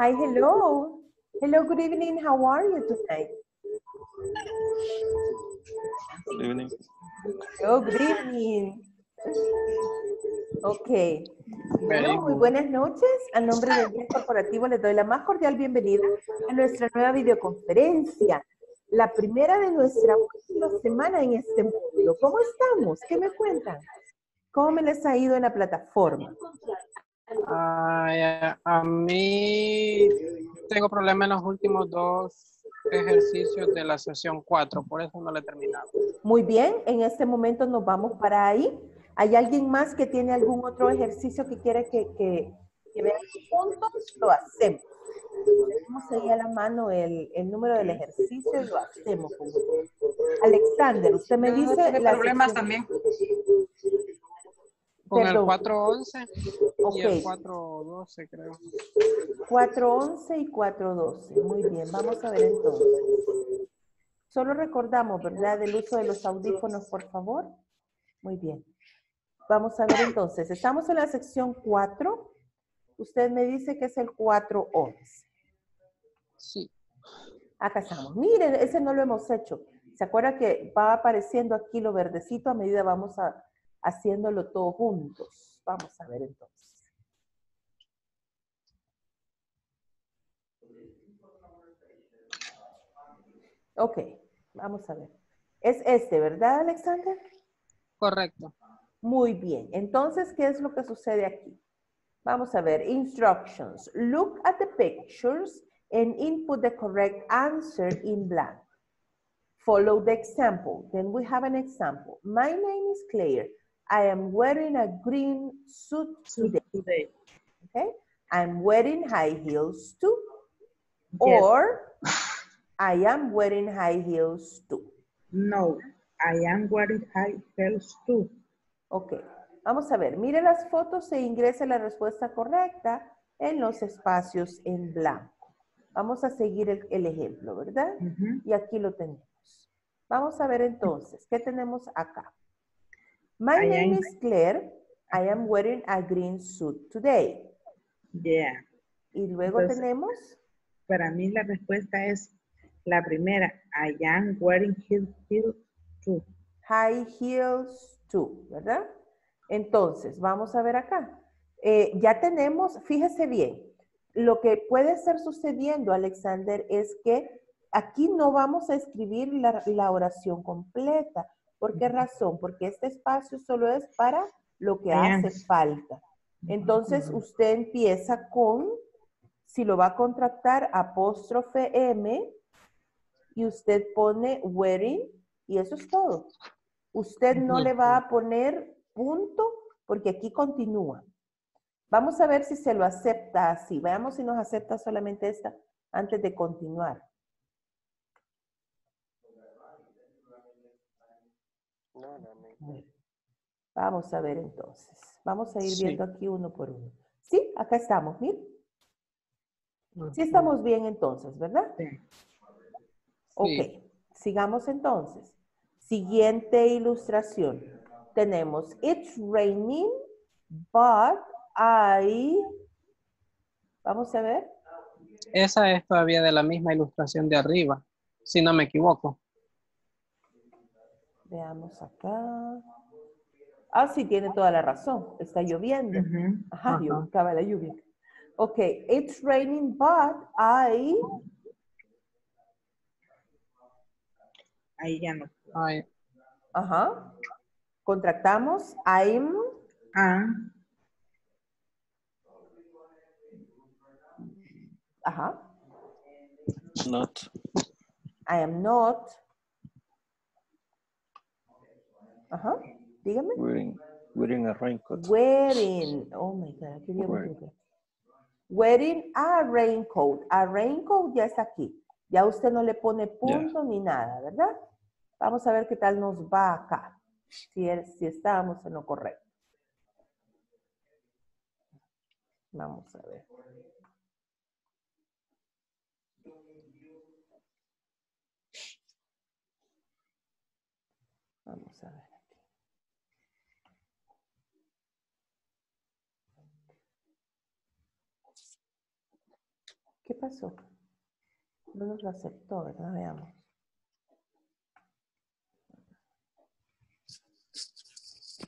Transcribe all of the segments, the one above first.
Hi, hello. Hello, good evening. How are you tonight? Good evening. Hello, good evening. Ok. Bueno, muy buenas noches. A nombre del Grupo Corporativo les doy la más cordial bienvenida a nuestra nueva videoconferencia. La primera de nuestra última semana en este módulo. ¿Cómo estamos? ¿Qué me cuentan? ¿Cómo me les ha ido en la plataforma? Ay, a, mí tengo problemas en los últimos dos ejercicios de la sesión 4, por eso no lo he terminado. Muy bien, en este momento nos vamos para ahí. ¿Hay alguien más que tiene algún otro ejercicio que quiere que, que, que veamos juntos? Lo hacemos. Tenemos ahí a la mano el, el número del ejercicio y lo hacemos. Alexander, usted me dice... La problemas sección- también. Con Perdón. el 411 y el Ok. 412, creo. 411 y 412. Muy bien, vamos a ver entonces. Solo recordamos, ¿verdad? El uso de los audífonos, por favor. Muy bien. Vamos a ver entonces. Estamos en la sección 4. Usted me dice que es el 411. Sí. Acá estamos. Miren, ese no lo hemos hecho. ¿Se acuerda que va apareciendo aquí lo verdecito a medida vamos a, haciéndolo todo juntos? Vamos a ver entonces. Ok, vamos a ver. Es este, ¿verdad, Alexander? Correcto. Muy bien. Entonces, ¿qué es lo que sucede aquí? Vamos a ver. Instructions. Look at the pictures and input the correct answer in blank. Follow the example. Then we have an example. My name is Claire. I am wearing a green suit today. Okay? I'm wearing high heels too. Yes. Or I am wearing high heels too. No, I am wearing high heels too. Ok, vamos a ver. Mire las fotos e ingrese la respuesta correcta en los espacios en blanco. Vamos a seguir el, el ejemplo, ¿verdad? Y aquí lo tenemos. Vamos a ver entonces, ¿qué tenemos acá? My I name am- is Claire. I am wearing a green suit today. Yeah. Y luego Entonces- tenemos, Para mí la respuesta es la primera. I am wearing high heels too. high heels too, ¿verdad? Entonces, vamos a ver acá. Eh, ya tenemos, fíjese bien, lo que puede estar sucediendo, Alexander, es que aquí no vamos a escribir la, la oración completa. ¿Por qué razón? Porque este espacio solo es para lo que hace falta. Entonces, usted empieza con, si lo va a contractar, apóstrofe M, y usted pone wearing, y eso es todo. Usted no le va a poner punto porque aquí continúa. Vamos a ver si se lo acepta así. Veamos si nos acepta solamente esta antes de continuar. Vamos a ver entonces. Vamos a ir Sí. viendo aquí uno por uno. Sí, acá estamos, miren. Sí estamos bien entonces, ¿verdad? Sí. Ok, sigamos entonces. Siguiente ilustración. Tenemos, it's raining, but I... Vamos a ver. Esa es todavía de la misma ilustración de arriba, si no me equivoco. Veamos acá. Ah, sí, tiene toda la razón. Está lloviendo. Ajá, yo buscaba la lluvia. Ok, it's raining, but I... Ahí ya no. Ay, Ajá. Contractamos. I'm... Am Ajá. Not. I am not. Ajá. Dígame. Wearing, wearing a raincoat. Wearing. Oh my God. aquí Wearing. Wearing a raincoat. A raincoat ya está aquí. Ya usted no le pone punto ni nada, ¿verdad? Vamos a ver qué tal nos va acá. Si, es- si estábamos en lo correcto. Vamos a ver. Vamos a ver. aquí. ¿Qué pasó? No nos lo aceptó, ¿verdad? Veamos.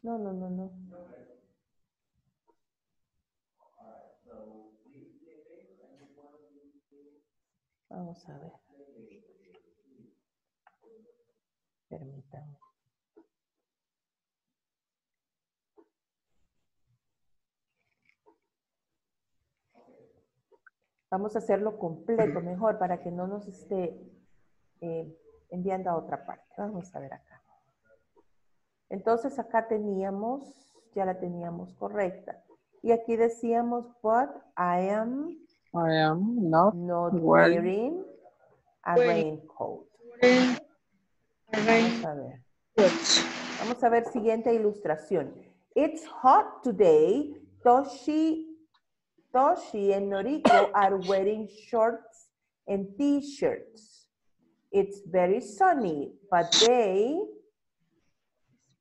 No, no, no, no. Vamos a ver. Permítanme. Vamos a hacerlo completo mejor para que no nos esté eh, enviando a otra parte. Vamos a ver acá. Entonces acá teníamos, ya la teníamos correcta. Y aquí decíamos, but I am I am not not Wearing. a raincoat. Vamos a ver. Vamos a ver siguiente ilustración. It's hot today. Toshi, Toshi and Noriko are wearing shorts and t-shirts. It's very sunny, but they,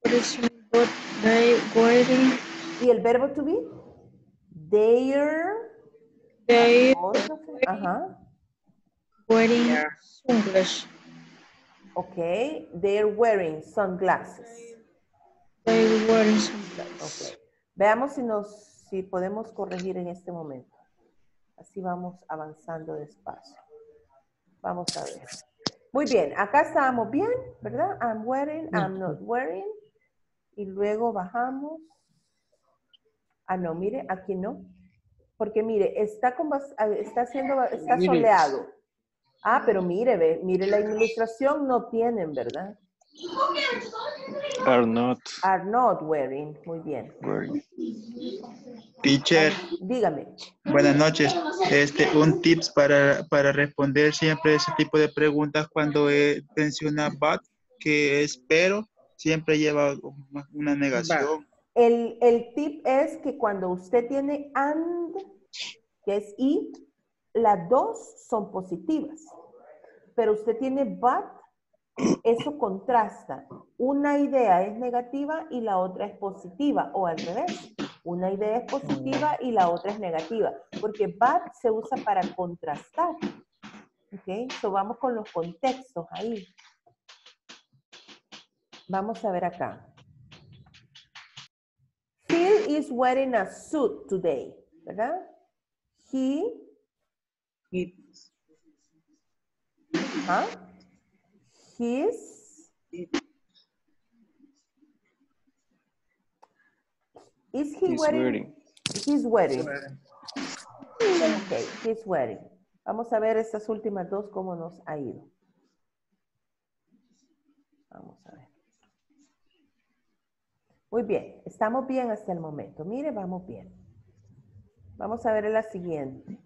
What is what they wearing? y el verbo to be, they're, They ajá, wearing Yeah. sunglasses. okay, they're wearing sunglasses. They are wearing sunglasses. Ok. Veamos si nos, si podemos corregir en este momento. Así vamos avanzando despacio. Vamos a ver. Muy bien, acá estábamos bien, ¿verdad? I'm wearing, I'm not wearing. Y luego bajamos. Ah, no, mire, aquí no. Porque mire, está, con, ah, está haciendo, está soleado. Ah, pero mire, ve, mire la ilustración, no tienen, ¿verdad? Are not Are not wearing. Muy bien. wearing. Teacher, Dígame. buenas noches. Este, un tips para, para responder siempre ese tipo de preguntas cuando menciona but, que es pero, siempre lleva una- una negación. El, el tip es que cuando usted tiene and, que es y, las dos son positivas. Pero usted tiene but, eso contrasta. Una idea es negativa y la otra es positiva, o al revés. Una idea es positiva y la otra es negativa, porque but se usa para contrastar. ¿Ok? So vamos con los contextos ahí. Vamos a ver acá. Phil is wearing a suit today, ¿verdad? He, ¿ah? His, is he He's wearing? wearing. He's wearing. Okay, he's wearing. Vamos a ver estas últimas dos cómo nos ha ido. Vamos a ver. Muy bien, estamos bien hasta el momento. Mire, vamos bien. Vamos a ver la siguiente.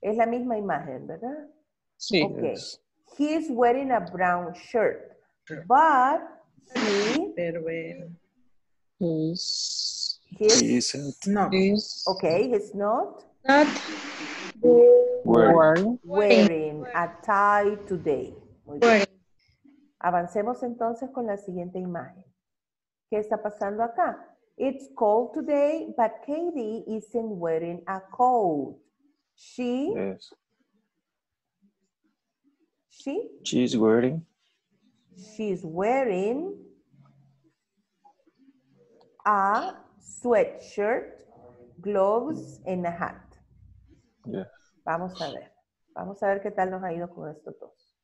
Es la misma imagen, ¿verdad? Sí. Ok. Yes. He is wearing a brown shirt, but he, pero bueno. Is, he's, He isn't No, is okay, he's not Not wearing. wearing wearing a tie today. Muy bien. Avancemos entonces con la siguiente imagen. ¿Qué está pasando acá? It's cold today, but Katie isn't wearing a coat. She, Yes. She, She's wearing. she's wearing a sweatshirt, gloves, and a hat. Vamos a ver. Vamos a ver qué tal nos ha ido con estos dos.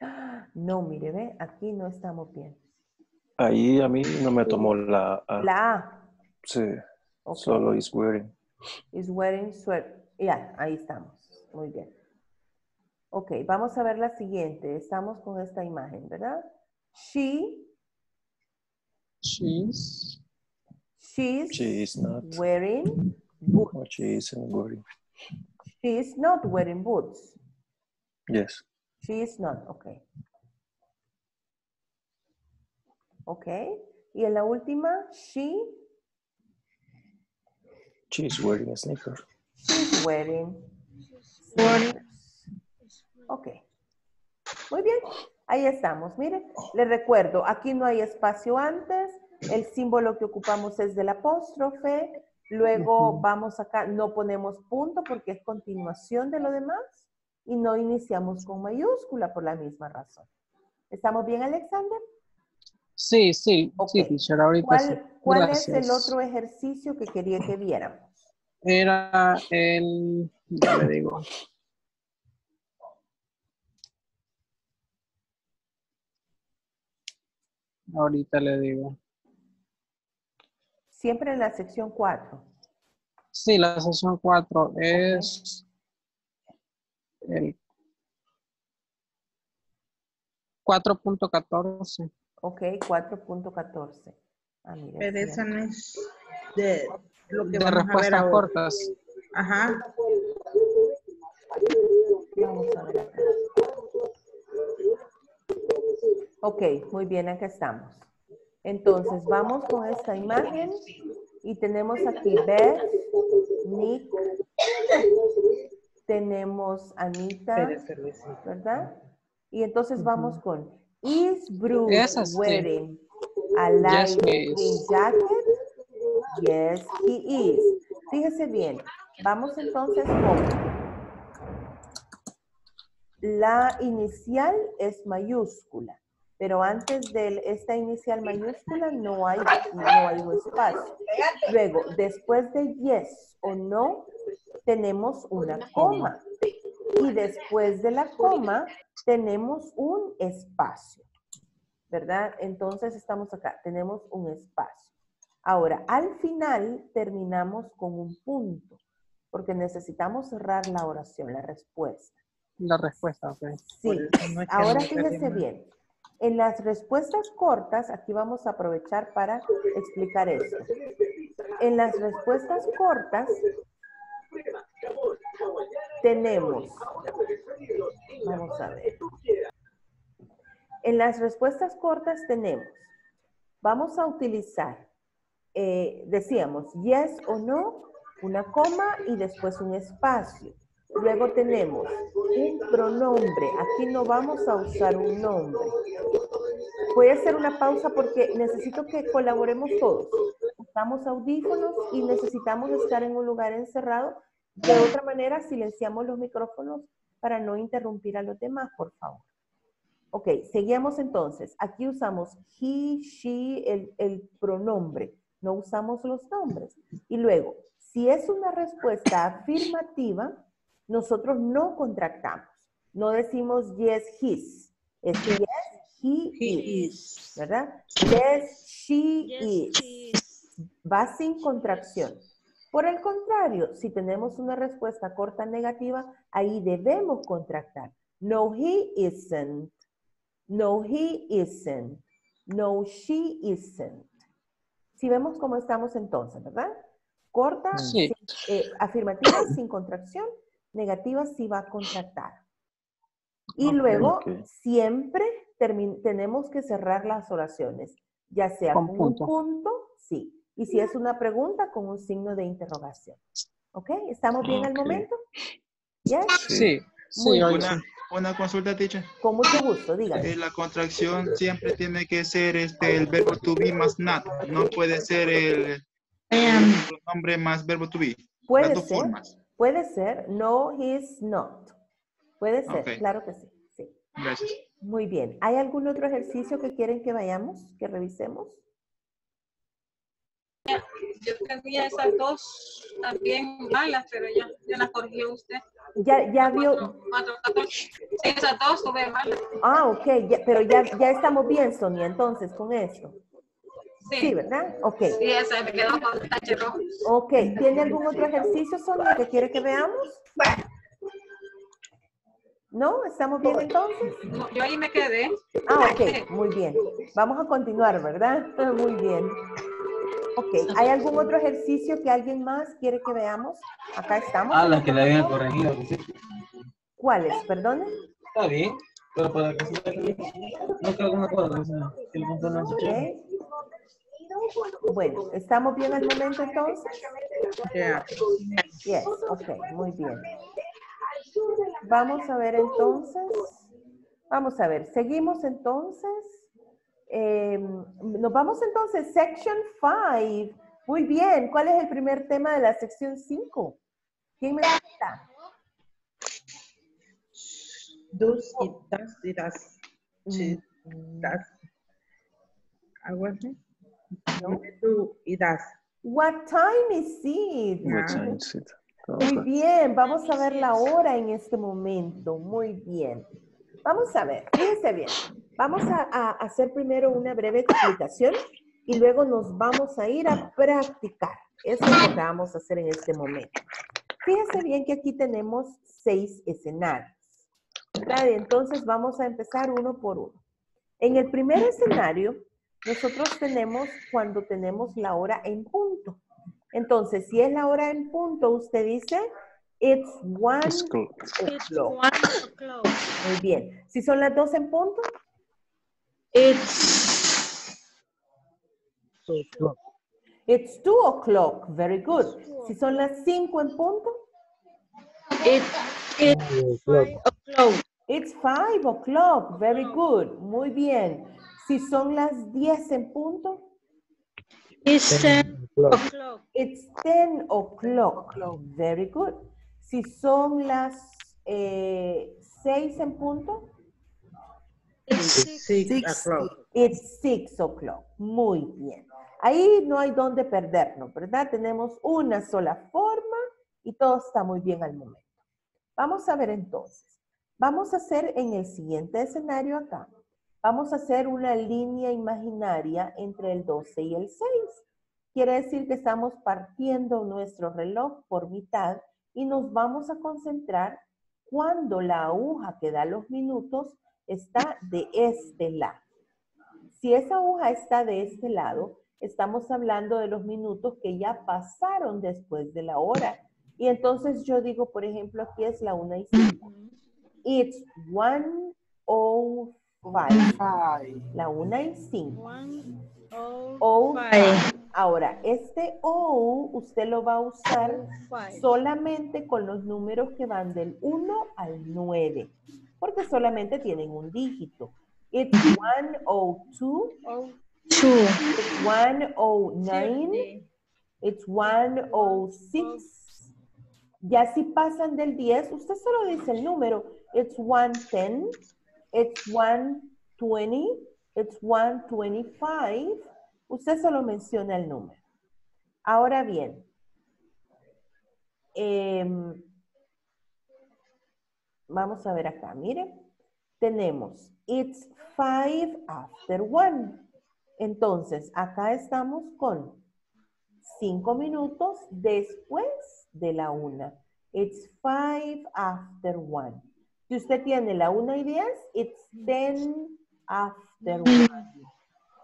¡Ah! No, mire, ve, aquí no estamos bien. Ahí a mí no me tomó la A. La A. Sí. Solo is wearing. Is wearing sweat. Ya, ahí estamos. Muy bien. Ok, vamos a ver la siguiente. Estamos con esta imagen, ¿verdad? She, she's she's She is not. wearing boots. She isn't wearing. She is not wearing boots. Yes. She is not, ok. Ok. Y en la última, she, She's wearing a sneaker. she's wearing Wearing. Ok. Muy bien. Ahí estamos. Mire, les recuerdo, aquí no hay espacio antes. El símbolo que ocupamos es del apóstrofe. Luego vamos acá, no ponemos punto porque es continuación de lo demás y no iniciamos con mayúscula por la misma razón. ¿Estamos bien, Alexander? Sí, sí, Ok. sí, teacher, ahorita sí. ¿Cuál, cuál es el otro ejercicio que quería que viéramos? Era el, ya le digo. Ahorita le digo. Siempre en la sección 4. Sí, la sesión 4 es el 4.14. Ok, 4.14. Ah, mira, Pero esa no es de lo que De vamos a ver respuestas ahora. cortas. Ajá. Vamos a ver acá. Ok, muy bien, acá estamos. Entonces, vamos con esta imagen y tenemos aquí Beth, Nick, tenemos Anita. ¿verdad? Y entonces vamos con Is Bruce wearing a light Yes, green jacket? Yes, he is. Fíjese bien. Vamos entonces con la inicial es mayúscula, pero antes de esta inicial mayúscula no hay, no hay un espacio. Luego, después de yes o no, tenemos una coma. Y después de la coma, tenemos un espacio. ¿Verdad? Entonces estamos acá, tenemos un espacio. Ahora, al final terminamos con un punto, porque necesitamos cerrar la oración, la respuesta. La respuesta, ok. Sí, No es que ahora perdimos. bien. En las respuestas cortas, aquí vamos a aprovechar para explicar esto. En las respuestas cortas tenemos, vamos a ver. En las respuestas cortas tenemos, vamos a utilizar, eh, decíamos, yes o no, una coma y después un espacio. Luego tenemos un pronombre. Aquí no vamos a usar un nombre. Voy a hacer una pausa porque necesito que colaboremos todos. Usamos audífonos y necesitamos estar en un lugar encerrado. De otra manera, silenciamos los micrófonos para no interrumpir a los demás, por favor. Ok, seguimos entonces. Aquí usamos he, she, el, el pronombre. No usamos los nombres. Y luego, si es una respuesta afirmativa, nosotros no contractamos. No decimos yes, his. Es yes, he, He is. is. ¿Verdad? Yes, she Yes, is. she is. Va sin contracción. Por el contrario, si tenemos una respuesta corta negativa, ahí debemos contractar. No, he isn't. No, he isn't. No, she isn't. Si vemos cómo estamos entonces, ¿verdad? Corta, Sí. sin- eh, afirmativa sin contracción, negativa sí va a contractar. Y luego siempre tenemos que cerrar las oraciones, ya sea Con con, punto. un punto, sí. Y si es una pregunta, con un signo de interrogación. ¿Ok? ¿Estamos bien al Ok. momento? ¿Yes? Sí, Muy sí, hoy Una, consulta, teacher. Con mucho gusto, dígame. Eh, la contracción siempre tiene que ser este, el verbo to be más not. No puede ser el Am, nombre más verbo to be. Puede Las dos ser, formas. Puede ser, no, he's not. Puede ser, claro que sí, sí. Gracias. Muy bien. ¿Hay algún otro ejercicio que quieren que vayamos, que revisemos? Yo tenía esas dos también malas, pero ya, ya las corrigió usted. Ya, ya vio, Cuatro, cuatro, catorce. Sí, esas dos tuve malas. ah, ok, ya- pero ya, ya estamos bien, Sonia, entonces, con esto. Sí, Sí, ¿verdad? Ok. sí, esa me quedó con el tache rojo. Ok, ¿tiene algún otro ejercicio, Sonia, que quiere que veamos? ¿No? ¿Estamos bien entonces? No, Yo ahí me quedé. Ah, ok, muy bien. Vamos a continuar, ¿verdad? Muy bien. Ok, ¿hay algún otro ejercicio que alguien más quiere que veamos? Acá estamos. Ah, las que le habían corregido. sí. ¿Cuáles? Perdone. Está bien, pero para que se no creo que me acuerdo. o sea, que el punto no se. Bueno, ¿estamos bien al momento entonces? Ya. Yes, ok, muy bien. Vamos a ver entonces. Vamos a ver, seguimos entonces. Eh, nos vamos entonces, section 5, Muy bien. ¿Cuál es el primer tema de la sección 5? ¿Quién me cuenta? Does y does y does. She Mm, does. No. Do y. What time is it? What time is it? Muy bien, vamos a ver la hora en este momento. Muy bien. Vamos a ver, fíjense bien. Vamos a, a hacer primero una breve explicación y luego nos vamos a ir a practicar. Eso es lo que vamos a hacer en este momento. Fíjense bien que aquí tenemos seis escenarios. ¿verdad? Entonces vamos a empezar uno por uno. En el primer escenario, nosotros tenemos cuando tenemos la hora en punto. Entonces, si es la hora en punto, usted dice, it's one o'clock. one o'clock. Muy bien. Si son las dos en punto, It's it's two o'clock. Very good. Si son las cinco en punto, it's it's five o'clock. it's five o'clock. Very good. Muy bien. Si son las diez en punto, It's ten o'clock. it's ten o'clock. Very good. Si son las eh, seis en punto, It's six. Six o'clock. It's six o'clock. Muy bien. Ahí no hay donde perdernos, ¿verdad? Tenemos una sola forma y todo está muy bien al momento. Vamos a ver entonces. Vamos a hacer en el siguiente escenario acá. Vamos a hacer una línea imaginaria entre el 12 y el 6. Quiere decir que estamos partiendo nuestro reloj por mitad y nos vamos a concentrar cuando la aguja que da los minutos está de este lado. Si esa aguja está de este lado, estamos hablando de los minutos que ya pasaron después de la hora. Y entonces yo digo, por ejemplo, aquí es la 1 y 5. It's 1.05. La 1 y 5. One oh O five. Ahora, este O usted lo va a usar Five. solamente con los números que van del 1 al 9, porque solamente tienen un dígito. It's 102, Oh two. it's 109, Fifty. it's 106. Ya si pasan del 10, usted solo dice el número. It's 110, it's 120, it's 125. Usted solo menciona el número. Ahora bien, em, vamos a ver acá, mire. Tenemos it's five after one. Entonces, acá estamos con cinco minutos después de la una. It's five after one. Si usted tiene la una y diez, it's ten after one.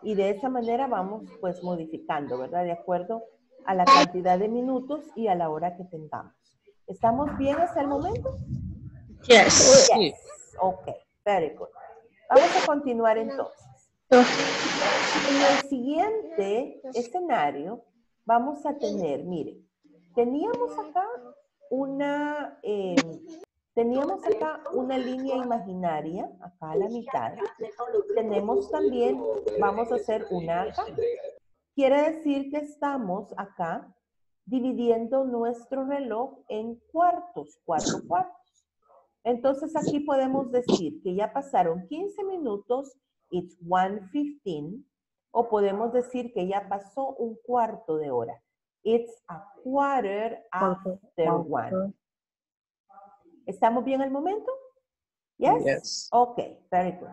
Y de esa manera vamos pues modificando, ¿verdad? De acuerdo a la cantidad de minutos y a la hora que tengamos. ¿Estamos bien hasta el momento? Yes. Yes. Ok, very good. Vamos a continuar entonces. En el siguiente escenario vamos a tener, mire, teníamos acá una, eh, teníamos acá una línea imaginaria, acá a la mitad. Tenemos también, vamos a hacer una acá. Quiere decir que estamos acá dividiendo nuestro reloj en cuartos, cuatro cuartos. Entonces aquí podemos decir que ya pasaron 15 minutos, it's 1.15, o podemos decir que ya pasó un cuarto de hora, it's a quarter after one. ¿Estamos bien al momento? Yes? Yes. Ok, very good.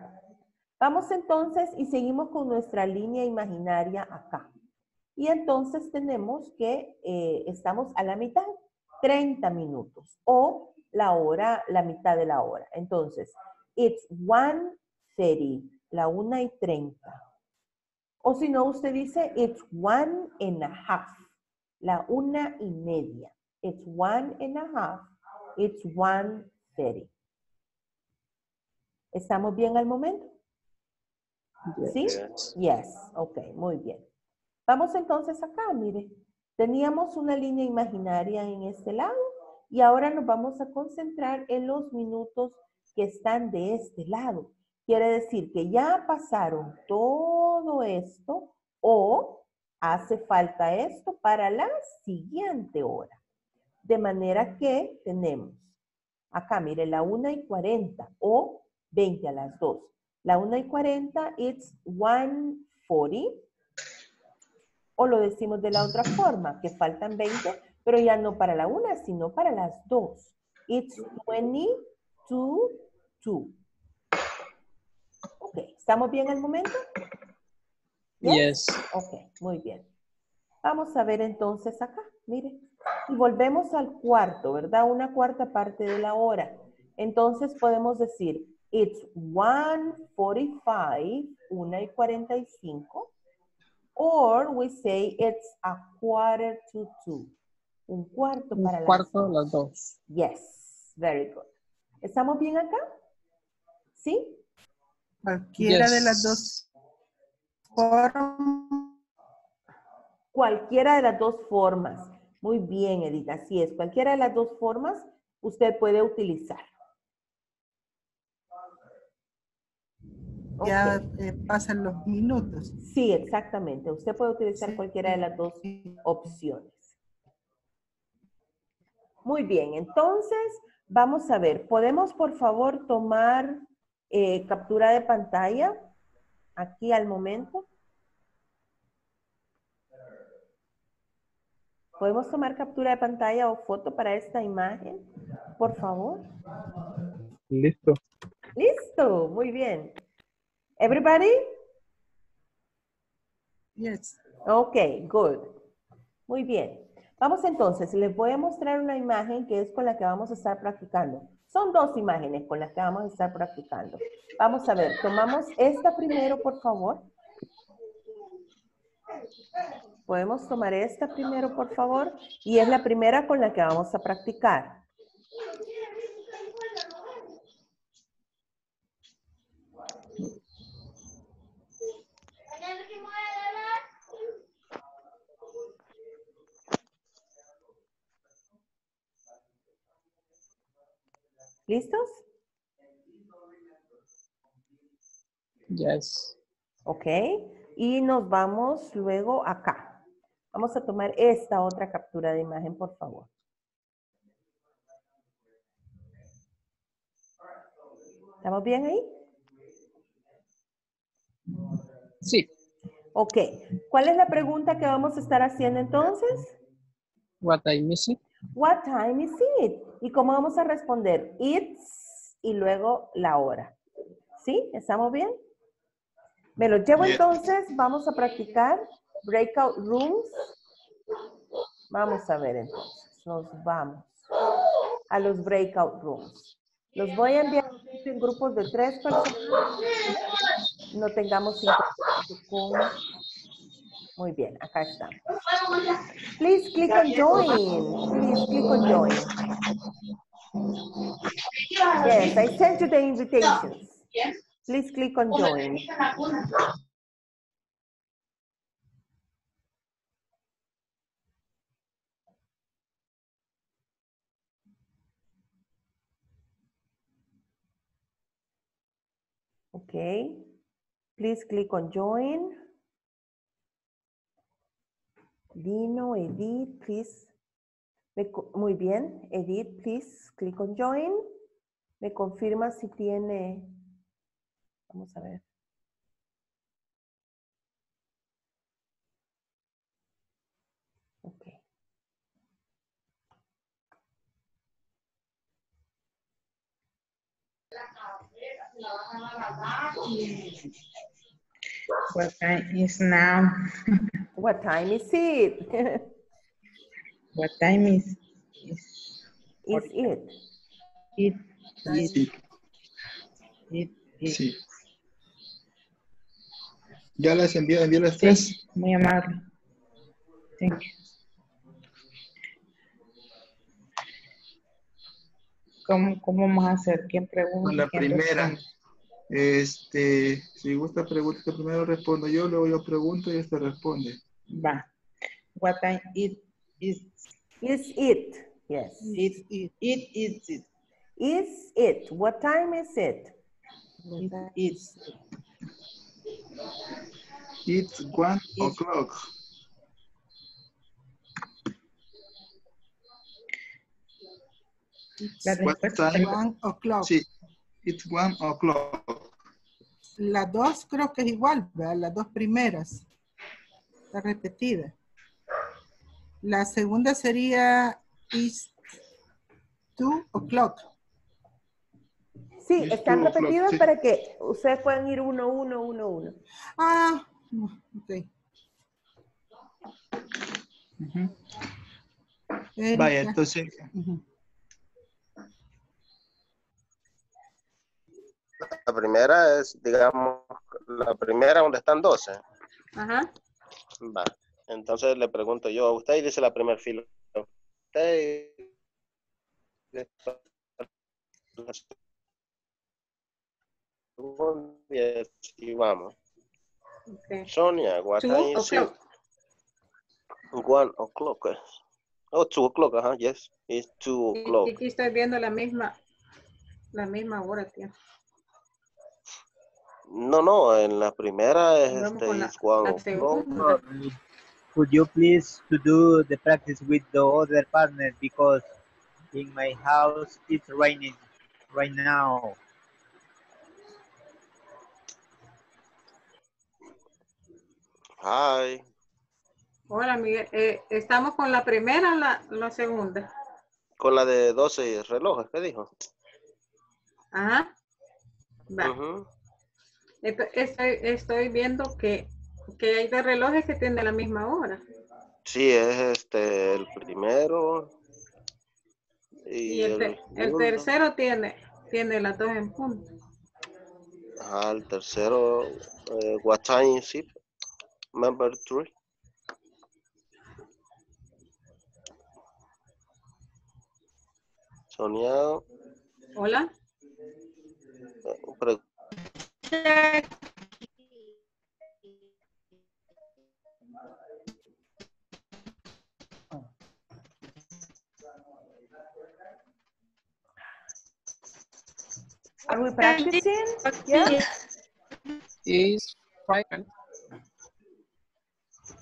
Vamos entonces y seguimos con nuestra línea imaginaria acá. Y entonces tenemos que eh, estamos a la mitad, 30 minutos, o la hora, la mitad de la hora. Entonces, it's 1.30, la 1 y 30. O si no, usted dice, it's one and a half, la una y media. It's one and a half, it's 1.30. ¿Estamos bien al momento? ¿Sí? Yes. Yes, ok, muy bien. Vamos entonces acá, mire. Teníamos una línea imaginaria en este lado y ahora nos vamos a concentrar en los minutos que están de este lado. Quiere decir que ya pasaron todo esto o hace falta esto para la siguiente hora. De manera que tenemos acá, mire, la 1 y 40 o 20 a las 2. La 1 y 40, it's 140. O lo decimos de la otra forma, que faltan 20, pero ya no para la 1, sino para las 2. It's 22, 2. Ok, ¿estamos bien al momento? Yes. Ok, muy bien. Vamos a ver entonces acá, mire. Y volvemos al cuarto, ¿verdad? Una cuarta parte de la hora. Entonces podemos decir, it's 1.45, 1 y 45. Or we say it's a quarter to two. Un cuarto Un para cuarto las de las dos. Yes, very good. ¿Estamos bien acá? ¿Sí? Cualquiera de las dos formas. Cualquiera de las dos formas. Muy bien, Edith, así es. Cualquiera de las dos formas usted puede utilizar. Ya eh, pasan los minutos. Sí, exactamente. Usted puede utilizar cualquiera de las dos opciones. Muy bien, entonces vamos a ver. ¿Podemos por favor tomar eh, captura de pantalla aquí al momento? ¿Podemos tomar captura de pantalla o foto para esta imagen? Por favor. Listo. Listo, muy bien. Everybody? Yes. Ok, good. Muy bien. Vamos entonces, les voy a mostrar una imagen que es con la que vamos a estar practicando. Son dos imágenes con las que vamos a estar practicando. Vamos a ver, tomamos esta primero, por favor. Podemos tomar esta primero, por favor. Y es la primera con la que vamos a practicar. ¿Listos? Yes. ¿Ok? Y nos vamos luego acá. Vamos a tomar esta otra captura de imagen, por favor. ¿Estamos bien ahí? Sí. Ok. ¿Cuál es la pregunta que vamos a estar haciendo entonces? What I miss it? What time is it? ¿Y cómo vamos a responder? It's y luego la hora. ¿Sí? ¿Estamos bien? Me lo llevo entonces. Vamos a practicar breakout rooms. Vamos a ver entonces. Nos vamos a los breakout rooms. Los voy a enviar en grupos de tres personas. No tengamos con... Muy bien, acá estamos. Please click on join. Please click on join. Yes, I sent you the invitations. Please click on join. Okay. Please click on join. Dino, Edith, please. Muy bien. Edith, please click on join. Me confirma si tiene. Vamos a ver. What time is now? What time is it? What time is, is is it? it? It, Sí, it, it. sí. Ya las envié, envié las Sí, tres. muy amable. Thank you. ¿Cómo, ¿Cómo vamos a hacer? ¿Quién pregunta? La ¿Quién primera. responde? Este, si gusta preguntar, que primero respondo yo, luego yo pregunto y este responde. Va. What time it is? Is it? Yes. It, it, it is it. Is it? What time is it? It is. It's one o'clock. La respuesta time? One o'clock. Sí. It's one o'clock. Las dos creo que es igual, ¿verdad? Las dos primeras. Está repetida. La segunda sería is two o'clock. Sí, It's están repetidas sí. para que ustedes puedan ir uno, uno, uno, uno. Ah, ok. Ujú. Erika. Vaya, entonces, Ujú. La primera es, digamos, la primera donde están 12. Ajá. Va. Entonces le pregunto yo a usted y dice la primera fila. Usted y vamos. Okay. Sonia, what Two time is it? One o'clock. Oh, two o'clock, ajá, yes. It's two o'clock. y Aquí estoy viendo la misma, la misma hora, tío. No, no, en la primera es Vamos este, la, segunda. Could you please to do the practice with the other partner because in my house it's raining right now. Hi. Hola, Miguel. Eh, ¿Estamos con la primera o la, la segunda? Con la de 12 relojes, ¿qué dijo? Ajá. Va. Estoy, estoy viendo que, que hay dos relojes que tienen la misma hora. Sí, es este el primero. Y, Y el, te- el segundo. tercero tiene, tiene las dos en punto. Ajá, el tercero. eh, what time is it? Number three. Sonia. Hola. Pre- Are we practicing? Yeah. Is Friday.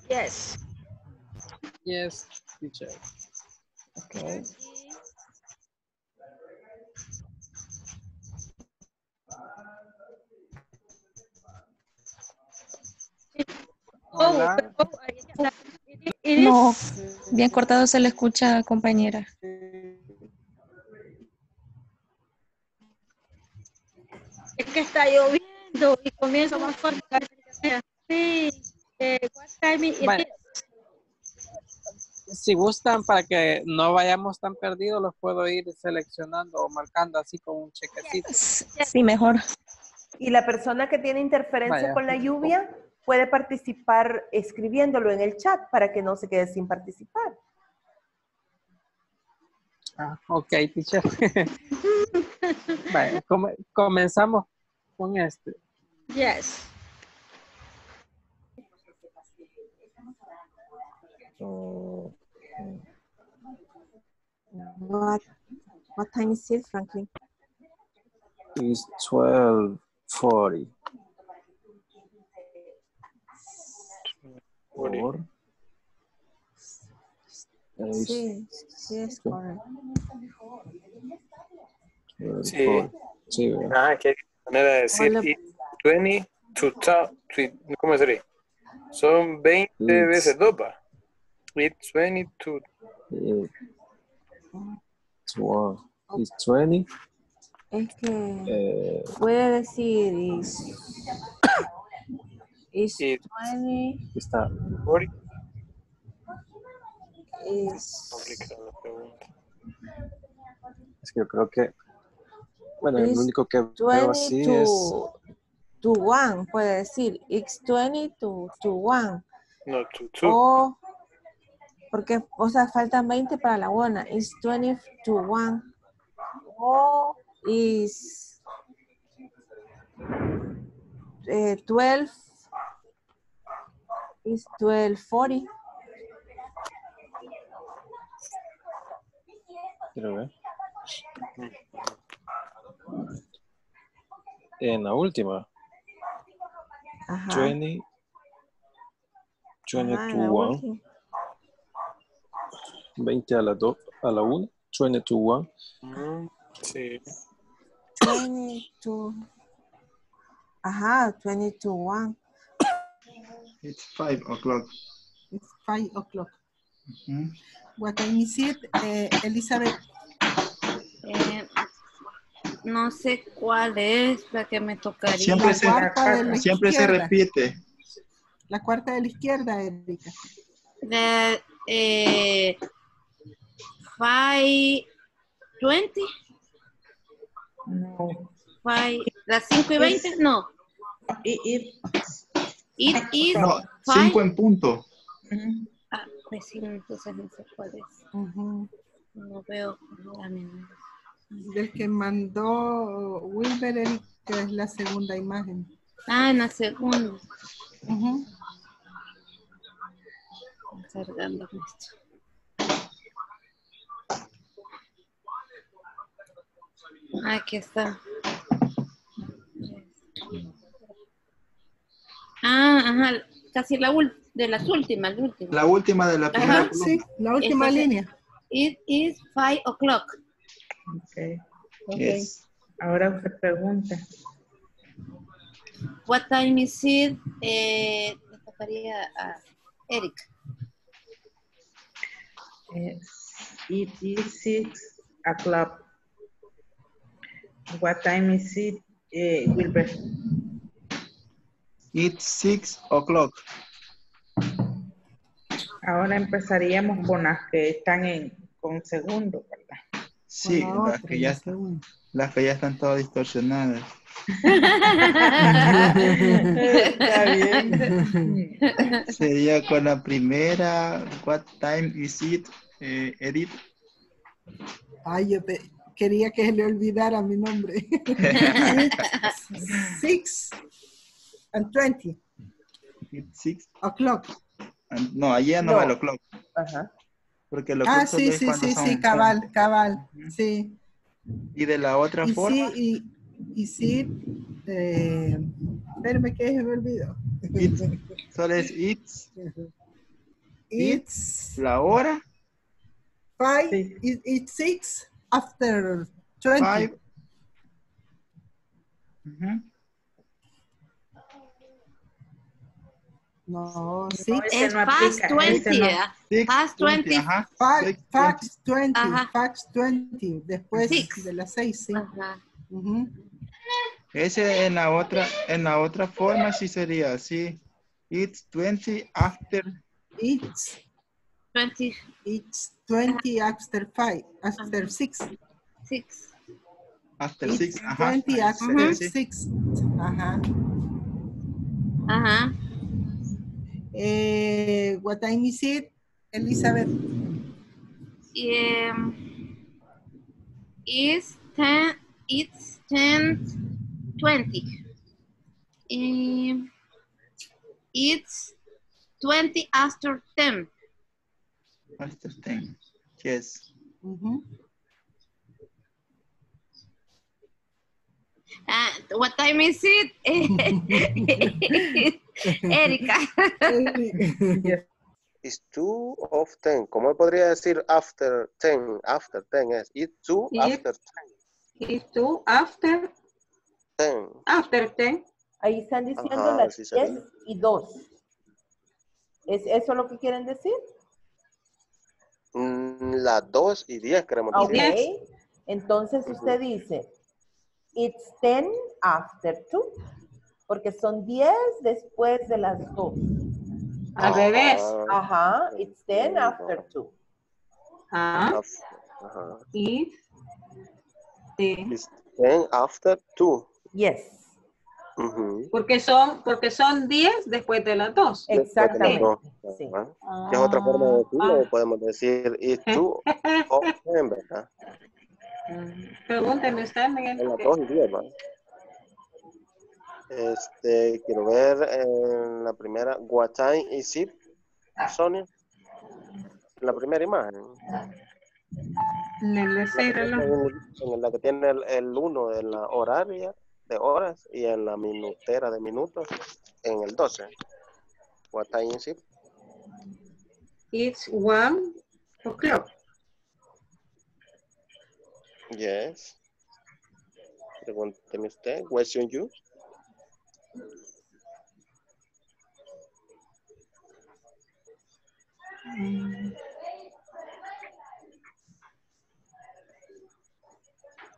Yes. Yes, teacher. Okay. No, bien cortado se le escucha, compañera. Es que está lloviendo y comienza más fuerte. Sí. Eh, what time? Si gustan, para que no vayamos tan perdidos, los puedo ir seleccionando o marcando así con un chequecito. Sí, mejor. Y la persona que tiene interferencia Vaya. con la lluvia puede participar escribiéndolo en el chat para que no se quede sin participar. Ah, ok, teacher. Comenzamos con este. Yes. What, what time is it, Franklin? It's 1240. Or, es Sí, sí es correcto. Sí. 1240. Sí. Ah, hay manera de decir Hola. it 20 to ta- to- ¿cómo sería? Son 20 It's- veces 2, va. It's 20 to Eh, It's one. It's 20. Es que eh, puede decir is, is It- 20, está 40. is, Complicada la pregunta. Es que yo creo que, bueno, el único que veo 20 así es, to, to 1, puede decir, it's 20 to, to 1. No, to 2. O, porque, o sea, faltan 20 para la buena. Is 20 to 1. O is eh, 12. Is 1240. quiero ver. En la última, Ajá. 20, 20 Ajá, to en la 1, última. 20 a la 2, a la 1. 20 to 1. Mm, sí. 22. Ajá, 22 1. It's five o'clock. It's five o'clock. Ujú. What time is it, eh, Elizabeth? Eh, no sé cuál es la que me tocaría. Siempre, se, cuarta de la siempre se izquierda. repite. La cuarta de la izquierda, Erika. The, eh, five twenty. No. Five, las 5 y 20, no. It, it, is No, five. cinco en punto. Ah, pues sí, entonces no sé cuál es. Ujú. No veo. espérame. Del que mandó Wilber, Erika, es la segunda imagen. Ah, en la segunda. Ujú. Cargando esto. Aquí está. Ah, ajá, casi la ul- de las últimas, la última. La última de la primera Ajá, sí, la última Entonces, línea. It is five o'clock. okay. Yes. Ahora usted pregunta. What time is it? Eh, le tocaría a Eric. Eh, It is six o'clock. What time is it, eh, Wilber? It's six o'clock. Ahora empezaríamos con las que están en con segundo, ¿verdad? Sí, la las otra, que, ya, segunda. las que ya están todas distorsionadas. Está bien. Sería con la primera. What time is it? Eh, Edith. Ay, yo te- quería que se le olvidara mi nombre. Six and twenty It's six. o'clock. and- no, ayer no, No. va el o'clock. Ajá. Porque el Ah, sí, sí, sí, son- sí, cabal, cabal, sí. Y de la otra Y forma, sí, y, y sí, eh, espérame que se me olvidó. it's, solo es it's, It's la hora, five, Sí. it- it's six after twenty. five. Ujú. No, ese six, Es no past aplica, 20, ese no. ¿eh? Six, Past 20. ajá. fax twenty, Ajá. fax twenty, después Six. de las seis, sí. Ajá. Ujú. Ese en la otra, en la otra forma sí sería así. It's 20 after, It's, 26. it's twenty after five, after six. after It's six, ajá. twenty Ahí after sería así. six. Ajá. Ajá. Eh, what time is it, Elizabeth? Um, is 10, it's 10, 20. Um, it's 20 after 10. After 10. Yes. Ujú. And what time is it? Erika. It's two of ten. ¿Cómo podría decir after ten? After ten es. It's two It- after Y tú, after, ten. after ten. Ahí están diciendo Ajá, las sí sería. 10 y 2. ¿Es eso lo que quieren decir? Mm, Las dos y diez queremos Ok. decir. Entonces usted dice, it's 10 after 2. Porque son 10 después de las 2. Al revés. Ajá, it's 10 after 2. Ah, Af- Ajá. y sí. It's ten after two. Yes, Ujú. Porque son, porque son 10 después de las 2. exactamente. No, Sí. ajá. ¿Qué es otra forma de decirlo? Ah. Podemos decir it's two of ten, ¿verdad? Pregúnteme usted, Miguel. En las porque- dos y diez, ¿verdad? Este, quiero ver en la primera, what time is it, Sonia? La primera imagen. En la que tiene el, el uno en la horaria de horas y en la minutera de minutos en el 12. What time is it? It's one o'clock. Yes. Pregúnteme usted. Question you.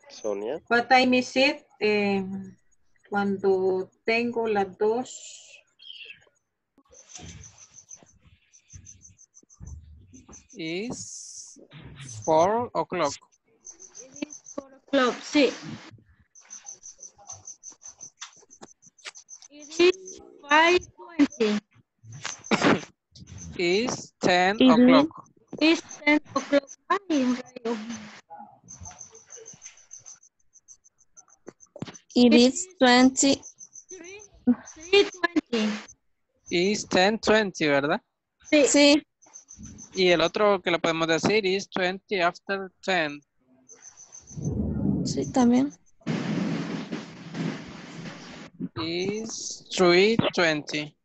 Sonia. What time is it? Eh, cuando tengo las dos. Is four o'clock. Club, sí. It is 5.20. Is ten It o'clock. is 10 o'clock. It is 20. 3.20. Is ten twenty, ¿verdad? Sí. Sí. Y el otro que le podemos decir is 20 after 10. Sí, también. Is 320.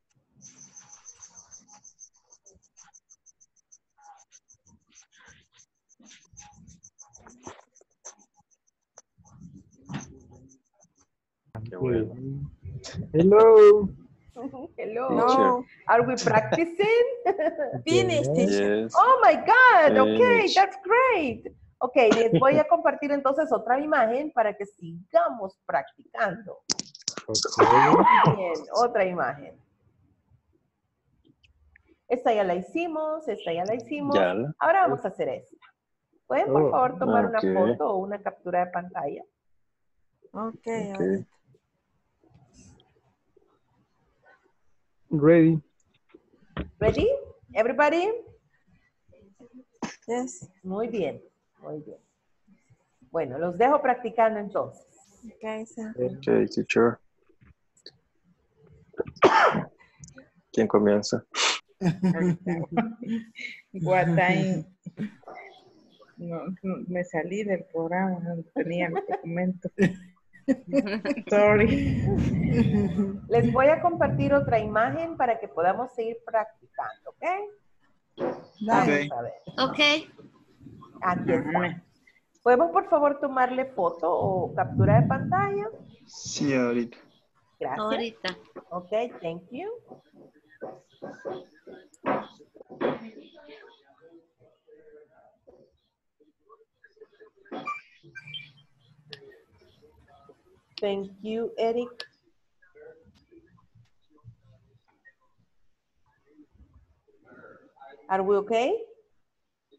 Qué bueno. Hello. Hello. No. Are we practicing? Finish, Yes. Oh my God. Okay, Finish. that's great. Ok, les voy a compartir entonces otra imagen para que sigamos practicando. Bien, otra imagen. Esta ya la hicimos, esta ya la hicimos. Ya la- Ahora vamos a hacer esta. ¿Pueden por Oh, favor tomar una foto o una captura de pantalla? Ok, Ok. Ready. Ready? Everybody? Yes. Muy bien, muy bien. Bueno, los dejo practicando entonces. Okay, so. Ok, teacher. ¿Quién comienza? What time? No, no, me salí del programa, no tenía el documento. Sorry. Les voy a compartir otra imagen para que podamos seguir practicando, ¿ok? Vamos Ok. a ver. Ok. Aquí está. ¿Podemos por favor tomarle foto o captura de pantalla? Sí, ahorita. Gracias. Ahorita. Ok, thank you. Thank you, Eric. Are we okay?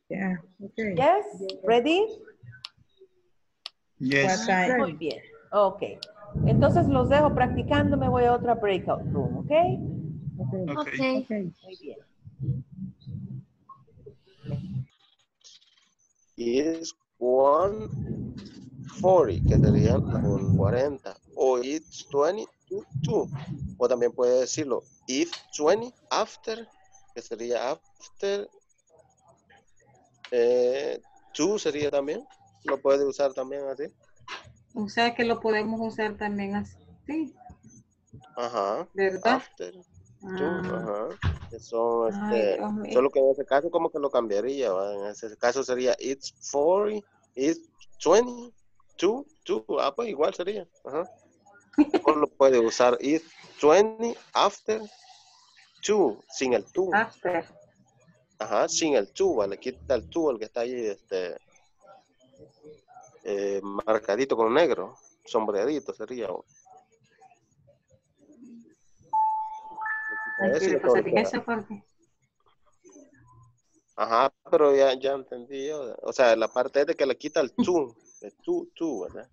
Yeah, okay. Yes, ready? Yes. What time? Muy bien. Ok. Entonces los dejo practicando, me voy a otra breakout room, ¿ok? Okay. Ok. Muy bien. Is 140, que sería un 40. O it's 20 to 2. O también puede decirlo, if 20 after, que sería after. Eh, 2 sería también. Lo puede usar también así. O sea que lo podemos usar también así, Ajá. ¿verdad? After. two, Ah. ajá. Ay, este, mío. solo que en ese caso como que lo cambiaría, ¿va? En ese caso sería it's 40, it's 20, 2, 2, ah, pues igual sería, ajá. O lo puede usar it's 20 after 2, sin el 2. After. Ajá, sin el 2, ¿va? le quita el 2, el que está ahí, este, eh, marcadito con negro, sombreadito sería. Ajá, pero ya, ya entendí yo. O sea, la parte es de que le quita el tú, el tú, tú, ¿verdad?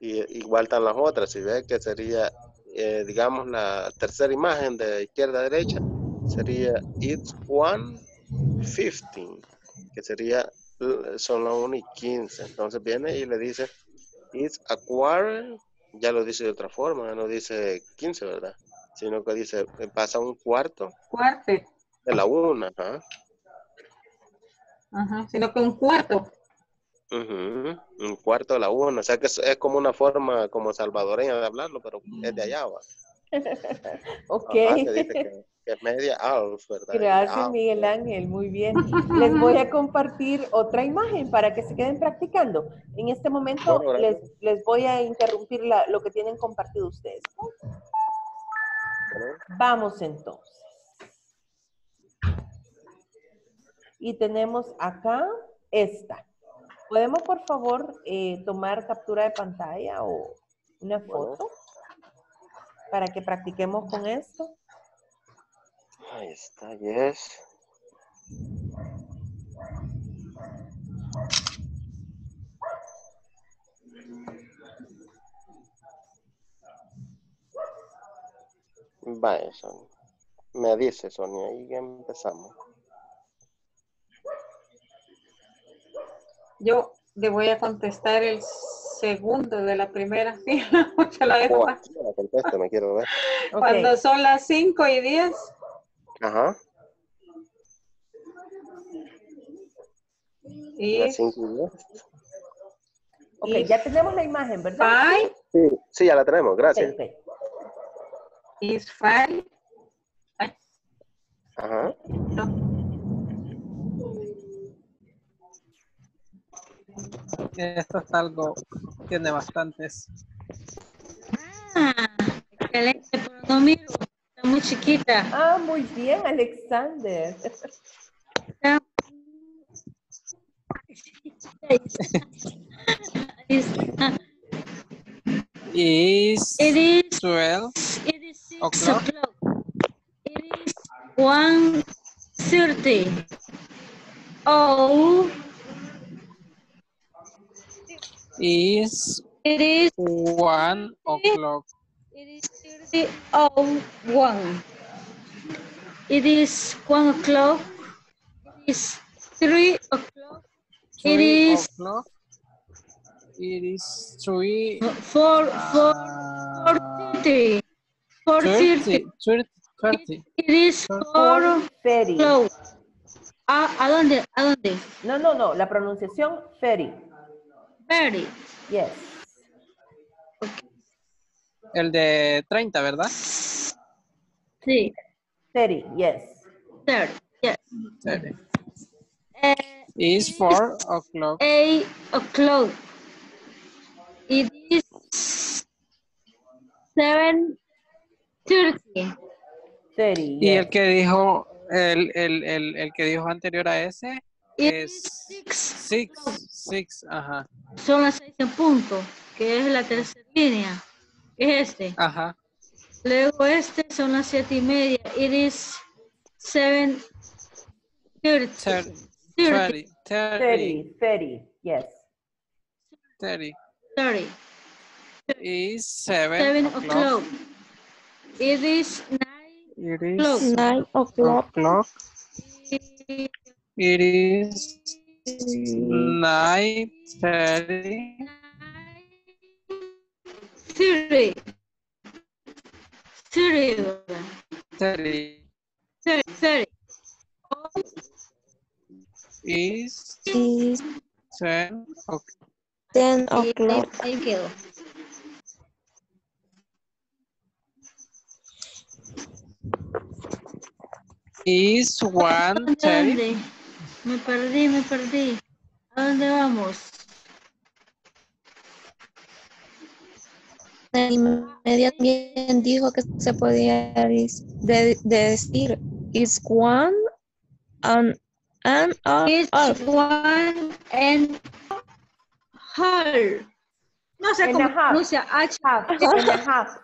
Y igual están las otras, si ves que sería, eh, digamos, la tercera imagen de izquierda a derecha, sería it's 1.15, que sería, son las 1 y 15. Entonces viene y le dice, it's a quarter, ya lo dice de otra forma, ya no dice 15, ¿verdad? Sino que dice, eh, pasa un cuarto Cuarto. de la una, ajá. Ajá. Sino que un cuarto. Ujú, Un cuarto de la una, o sea que es, es como una forma como salvadoreña de hablarlo, pero es de allá, va. Ok. Dice que, que media alf, ¿verdad? Gracias. Miguel Ángel. Muy bien. Les voy a compartir otra imagen para que se queden practicando. En este momento Bueno, les, les voy a interrumpir la- lo que tienen compartido ustedes. Vamos entonces. Y tenemos acá esta. ¿Podemos, por favor, eh, tomar captura de pantalla o una foto? Para que practiquemos con esto. Ahí está, yes. Vaya, Sonia. Me dice Sonia y empezamos. Yo le voy a contestar el segundo de la primera fila. Mucho la dejo Oh, más. quiero ver. Cuando son las 5 y 10, Ajá. y Las cinco y diez. Ok, ya tenemos la imagen, ¿verdad? five Sí, sí, ya la tenemos, gracias. Is five. Ajá. Esto es algo, tiene bastantes. Ah, excelente, pero no miro. Está muy chiquita. Ah, muy bien, Alexander. Is It is 12 It is six o'clock. o'clock. It is one thirty. Oh, is it is 1 o'clock. it is thirty oh one. It is one o'clock. It is three o'clock. It 3 is o'clock. It is 3 four four four thirty. Four 30, thirty. 30, 30. It is four o'clock. ¿A, ¿A dónde? ¿A dónde? No, no, no, la pronunciación ferry. Ferry. Yes. El de 30, ¿verdad? Sí. Ferry, yes. Thirty. Yes. 30. Uh, Is 4 o'clock. eight o'clock. It is seven thirty. Ferry, Y yes. el que dijo, el, el, el, el que dijo anterior a ese es 6, 6, ajá, Son las seis en punto, que es la tercera línea. Es este. ajá. Luego este son las siete y media. It is seven thirty. 30, Thirty. 30, 30, Ferry, ferry, yes. 30. Thirty. Is 7 Seven o'clock. It is nine It o'clock. is Nine o'clock. O'clock. It is 9, 30, Thirty. Thirty. 30. Thirty. Thirty. Is Is 10 o'clock. ten o'clock. Thank you. Is 1 ¿Dónde, 30. dónde? Me perdí, me perdí. ¿A dónde vamos? Media también dijo que se podía de, de decir is one and and half. one and half. No sé And cómo pronuncia H. Half, and a half.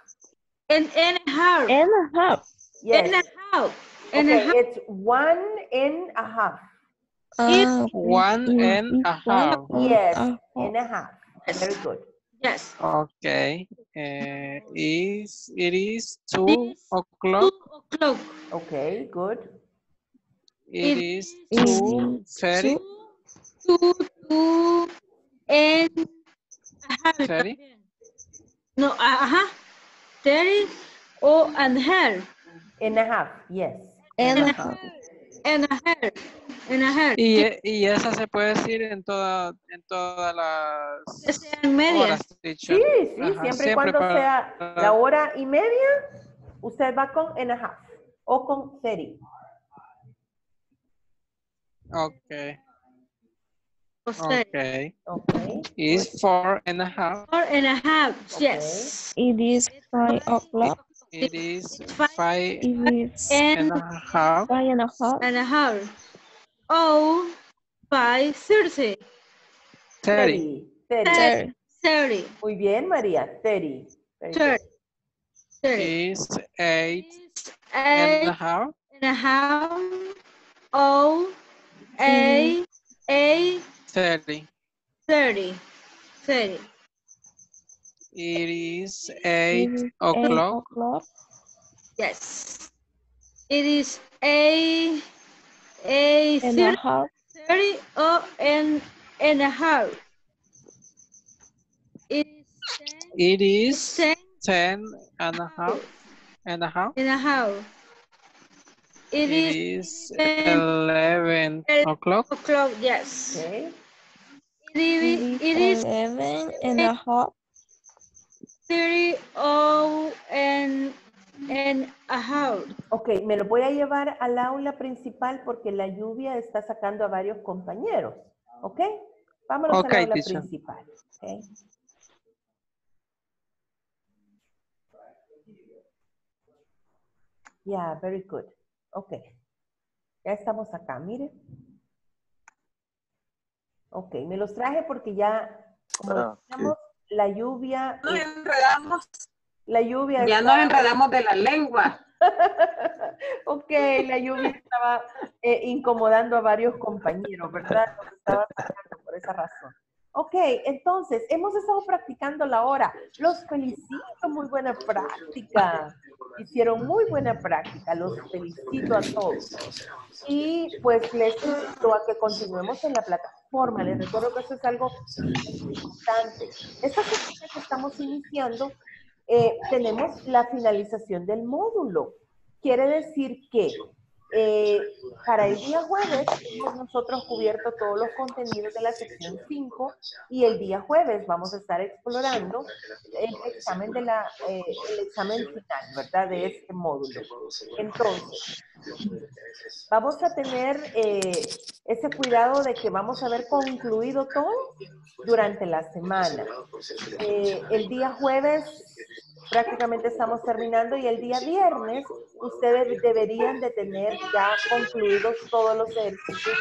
And, and a half. And a half. Yes. And a half. And Okay, a half. it's one and a half. Ah, One mm, and a is one half. and Yes, and a half. Very good. Yes. Okay. Uh, is it is 2 o'clock? Two o'clock. Okay, good. It It is is 2 thirty. Two, two, and a half. 30. Two, two, two, and a half. Thirty. No, ajá. Thirty oh, and a half. And a half, yes. And And a a half. half. And a half. And a half. Y, e- y esa se puede decir en toda, en todas Que las sean medias. horas. Sí, sí, Ajá, siempre y cuando para- sea la hora y media, Usted va con and a half o con 30. Okay. Usted. Okay. Okay. Is four and a half. Four and a half. Yes. It is five o'clock. It is five It is and a half. five and a half. And a half. owe by 30. 30. 30. 30. Muy bien, María. 30. 30. 30. Is eight, eight and a half. And a half. O, A, A. 30. 30. 30. It is 8 o'clock. Yes. It is 8 a and a half. Thirty or and, and a half. It is ten, it is ten, ten and a half. And a half. And a half. It, it is 11, o'clock. o'clock, yes. Okay. It, is, it is 11 and and and a half. Ok, me lo voy a llevar al aula principal porque la lluvia está sacando a varios compañeros. ¿Ok? Vámonos Ok, al aula teacher. principal. ok. Yeah, very good. Ok. Ya estamos acá, mire. Ok, me los traje porque ya, como Ah, la lluvia, Nos eh, enredamos, la lluvia ya está- nos enredamos de la lengua. ok, la lluvia estaba eh, incomodando a varios compañeros, ¿verdad? Nos estaba sacando por esa razón. Ok, entonces, hemos estado practicando la hora. Los felicito, muy buena práctica. Hicieron muy buena práctica, los felicito a todos. Y pues les invito a que continuemos en la plataforma. Les recuerdo que eso es algo importante. Esta semana que estamos iniciando, eh, tenemos la finalización del módulo. Quiere decir que eh, para el día jueves hemos nosotros cubierto todos los contenidos de la sección 5 y el día jueves vamos a estar explorando el examen de la eh, el examen final, ¿verdad? De este módulo. Entonces, vamos a tener eh, ese cuidado de que vamos a haber concluido todo durante la semana. Eh, el día jueves prácticamente estamos terminando y el día viernes ustedes deberían de tener ya concluidos todos los ejercicios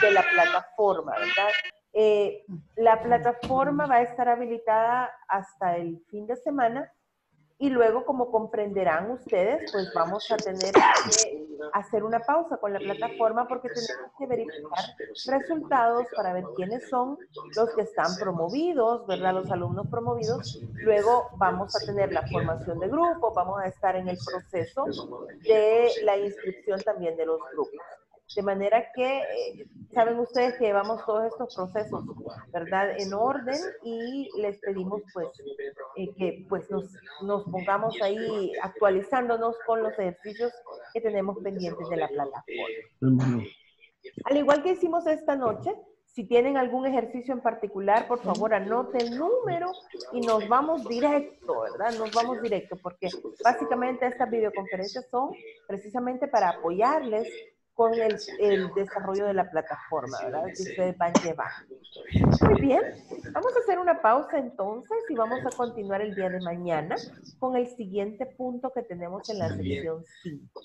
de la plataforma, ¿verdad? Eh, la plataforma va a estar habilitada hasta el fin de semana y luego, como comprenderán ustedes, pues vamos a tener que hacer una pausa con la plataforma porque tenemos que verificar resultados para ver quiénes son los que están promovidos, ¿verdad? Los alumnos promovidos. Luego vamos a tener la formación de grupo, vamos a estar en el proceso de la inscripción también de los grupos. De manera que eh, saben ustedes que llevamos todos estos procesos, ¿verdad? En orden y les pedimos pues eh, que pues nos, nos pongamos ahí actualizándonos con los ejercicios que tenemos pendientes de la plataforma. Al igual que hicimos esta noche, si tienen algún ejercicio en particular, por favor anote el número y nos vamos directo, ¿verdad? Nos vamos directo porque básicamente estas videoconferencias son precisamente para apoyarles con el, el desarrollo de la plataforma, ¿verdad? Que ustedes van llevando. Muy bien, vamos a hacer una pausa entonces y vamos a continuar el día de mañana con el siguiente punto que tenemos en la sección 5.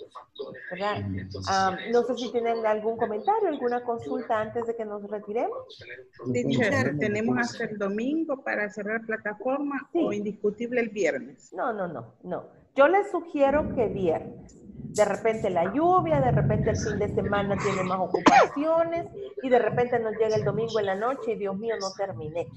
¿verdad? Ah, no sé si tienen algún comentario, alguna consulta antes de que nos retiremos. Teacher, tenemos hasta el domingo para cerrar plataforma o indiscutible el viernes. No, no, no, no. Yo les sugiero que viernes. De repente la lluvia, de repente el fin de semana tiene más ocupaciones y de repente nos llega el domingo en la noche y Dios mío, no terminé.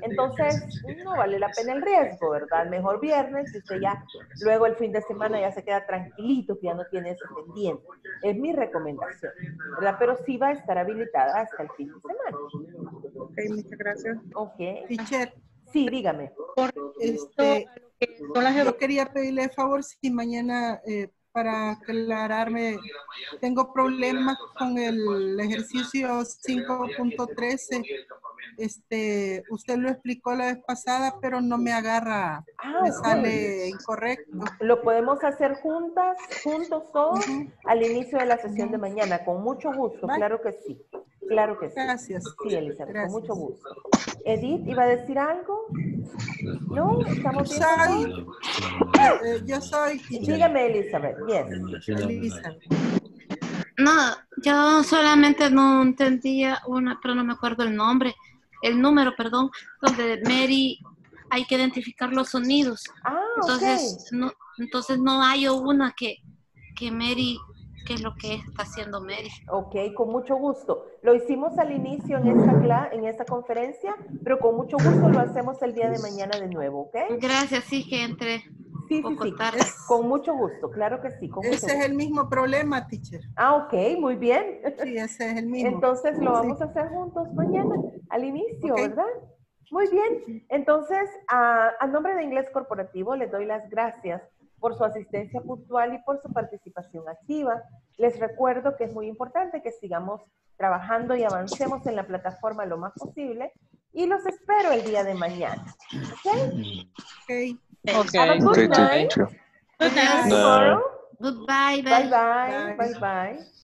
Entonces, no vale la pena el riesgo, ¿verdad? Mejor viernes y usted ya, luego el fin de semana ya se queda tranquilito, que ya no tiene ese pendiente. Es mi recomendación, ¿verdad? Pero sí va a estar habilitada hasta el fin de semana. Ok, muchas gracias. Ok. Teacher. Sí, dígame. Este, yo quería pedirle favor si mañana eh, para aclararme, tengo problemas con el ejercicio 5.13 este, usted lo explicó la vez pasada, pero no me agarra, Ah, me sale incorrecto. Lo podemos hacer juntas, juntos todos, al inicio de la sesión de mañana, con mucho gusto, claro que sí. Claro que sí. Gracias. Sí, Elizabeth, Gracias. con mucho gusto. Edith, ¿iba a decir algo? ¿No? ¿Estamos bien? Soy, eh, yo soy. Dígame, Elizabeth. Yes. Elizabeth. No, yo solamente no entendía una, pero no me acuerdo el nombre, el número, perdón, donde Mary hay que identificar los sonidos. Ah, entonces, no, entonces no hay una que, que Mary, que es lo que está haciendo Mary. Ok, con mucho gusto. Lo hicimos al inicio en esta, en esta conferencia, pero con mucho gusto lo hacemos el día de mañana de nuevo, ¿ok? Gracias, sí, que entre Sí, sí, poco sí. tarde. Con mucho gusto, claro que sí. Con mucho Ese es gusto. el mismo problema, teacher. Ah, ok, muy bien. Sí, ese es el mismo. Entonces lo Sí. vamos a hacer juntos mañana, al inicio, Ok. ¿verdad? Muy bien. Entonces, a, a nombre de Inglés Corporativo, les doy las gracias por su asistencia puntual y por su participación activa. Les recuerdo que es muy importante que sigamos trabajando y avancemos en la plataforma lo más posible y los espero el día de mañana. ¿Ok? Okay. Ok. Have a good Okay, night. Good night. Goodbye, Bye bye. Bye bye.